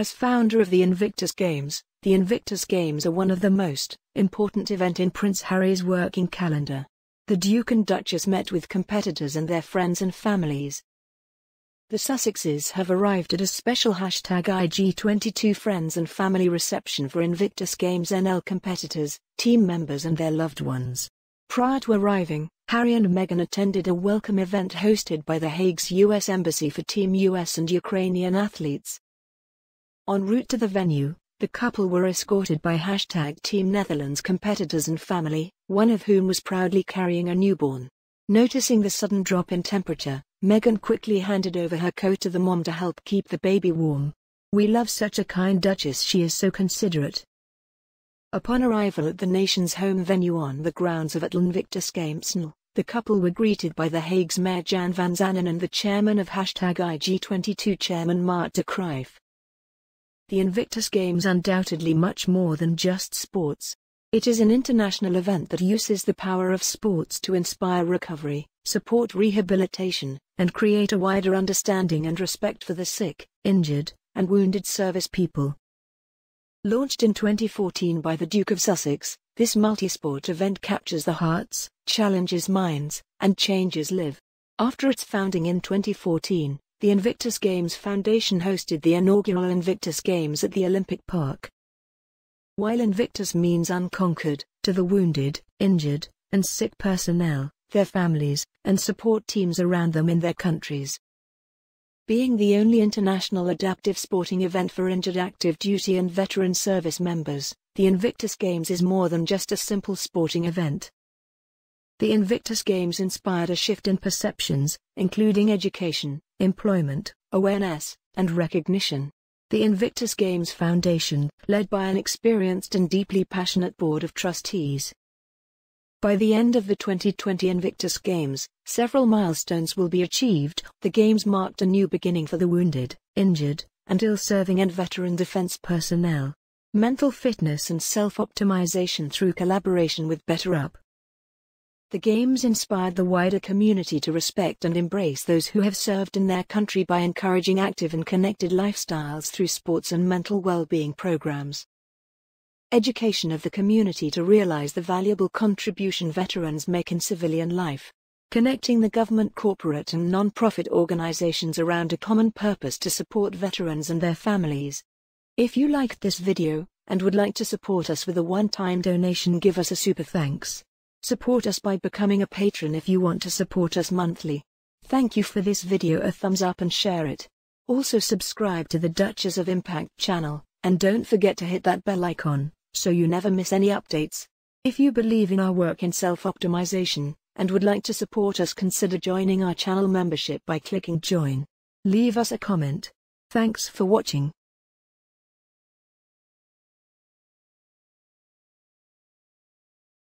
As founder of the Invictus Games, the Invictus Games are one of the most important event in Prince Harry's working calendar. The Duke and Duchess met with competitors and their friends and families. The Sussexes have arrived at a special hashtag IG22 friends and family reception for Invictus Games NL competitors, team members and their loved ones. Prior to arriving, Harry and Meghan attended a welcome event hosted by the Hague's U.S. Embassy for Team U.S. and Ukrainian athletes. En route to the venue, the couple were escorted by hashtag Team Netherlands competitors and family, one of whom was proudly carrying a newborn. Noticing the sudden drop in temperature, Meghan quickly handed over her coat to the mom to help keep the baby warm. We love such a kind Duchess she is so considerate. Upon arrival at the nation's home venue on the grounds of Atlanta Invictus Games the couple were greeted by The Hague's Mayor Jan van Zanen and the chairman of hashtag IG22 chairman Mart de Kruif. The Invictus Games undoubtedly much more than just sports. It is an international event that uses the power of sports to inspire recovery, support rehabilitation, and create a wider understanding and respect for the sick, injured, and wounded service people. Launched in 2014 by the Duke of Sussex, this multi-sport event captures the hearts, challenges minds, and changes live. After its founding in 2014, the Invictus Games Foundation hosted the inaugural Invictus Games at the Olympic Park. While Invictus means unconquered, to the wounded, injured, and sick personnel, their families, and support teams around them in their countries, being the only international adaptive sporting event for injured active duty and veteran service members, the Invictus Games is more than just a simple sporting event. The Invictus Games inspired a shift in perceptions, including education, employment, awareness, and recognition. The Invictus Games Foundation, led by an experienced and deeply passionate board of trustees, by the end of the 2020 Invictus Games, several milestones will be achieved. The Games marked a new beginning for the wounded, injured, and ill-serving and veteran defense personnel. Mental fitness and self-optimization through collaboration with BetterUp. The Games inspired the wider community to respect and embrace those who have served in their country by encouraging active and connected lifestyles through sports and mental well-being programs education of the community to realize the valuable contribution veterans make in civilian life, connecting the government corporate and non-profit organizations around a common purpose to support veterans and their families. If you liked this video, and would like to support us with a one-time donation give us a super thanks. Support us by becoming a patron if you want to support us monthly. Thank you for this video a thumbs up and share it. Also subscribe to the Duchess of Impact channel, and don't forget to hit that bell icon so you never miss any updates. If you believe in our work in self-optimization, and would like to support us consider joining our channel membership by clicking join. Leave us a comment. Thanks for watching.